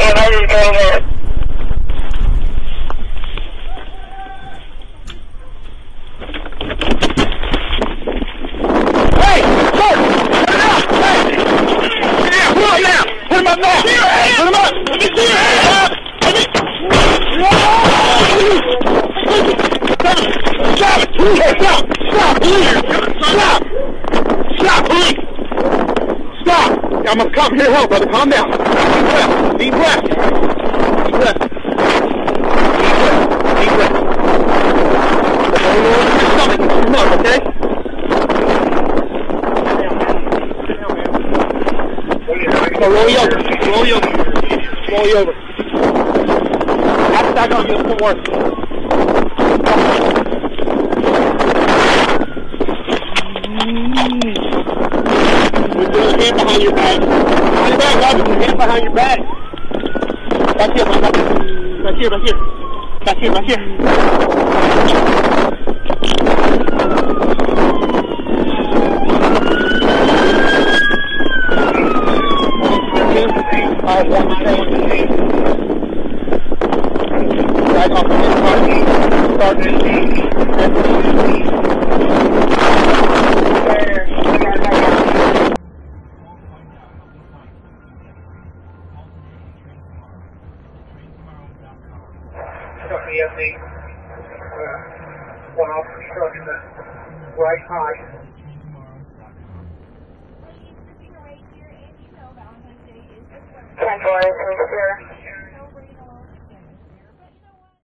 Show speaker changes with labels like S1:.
S1: And I just going there.
S2: Hey! Sir! Put him up! Hey! Put him up now! Put him up now! Put him up! Let me see your hands! Stop it! Stop! Stop! Stop! Stop, please! Stop! I'm gonna come. Here, hold, brother. Calm down. Deep breath. Deep breath. Deep breath. Deep breath. Hold on to your stomach. Come on, okay? On, roll you over. Roll you over. Roll you over. That's not gonna do some work. Put your hand behind your back. Behind your back, your hand behind your back. Back here, man. Back here, back here. Back here, back here. Alright, one, two, Right off the start. Start.
S3: WFD, uh, one off construction at right high.
S1: Ten four,